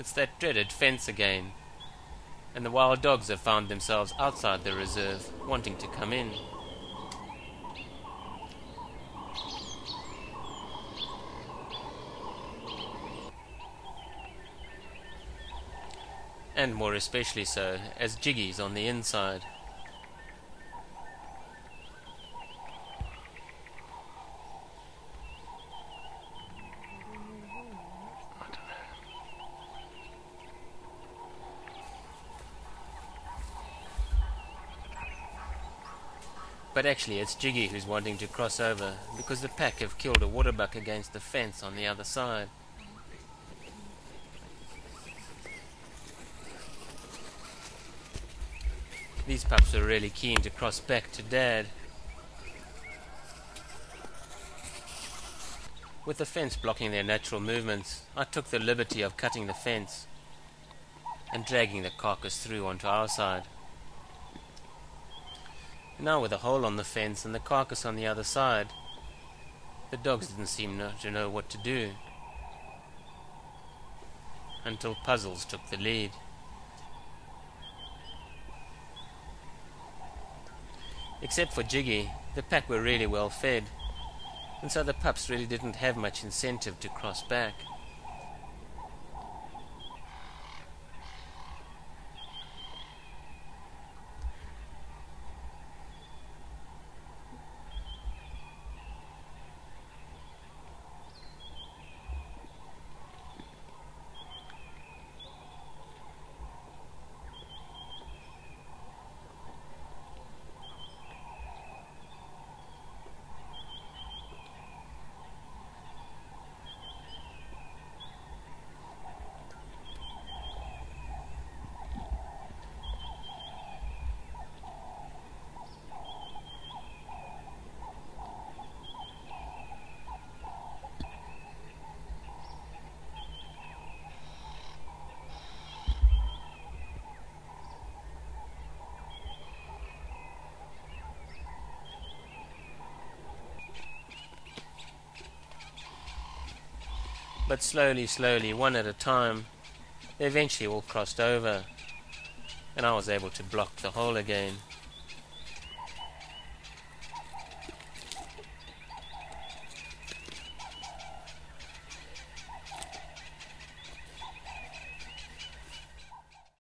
It's that dreaded fence again. And the wild dogs have found themselves outside the reserve, wanting to come in. And more especially so, as Jiggy's on the inside. But actually it's Jiggy who's wanting to cross over, because the pack have killed a waterbuck against the fence on the other side. These pups are really keen to cross back to Dad. With the fence blocking their natural movements, I took the liberty of cutting the fence and dragging the carcass through onto our side. Now with a hole on the fence and the carcass on the other side, the dogs didn't seem to know what to do. Until Puzzles took the lead. Except for Jiggy, the pack were really well fed, and so the pups really didn't have much incentive to cross back. But slowly, slowly, one at a time, they eventually all crossed over, and I was able to block the hole again.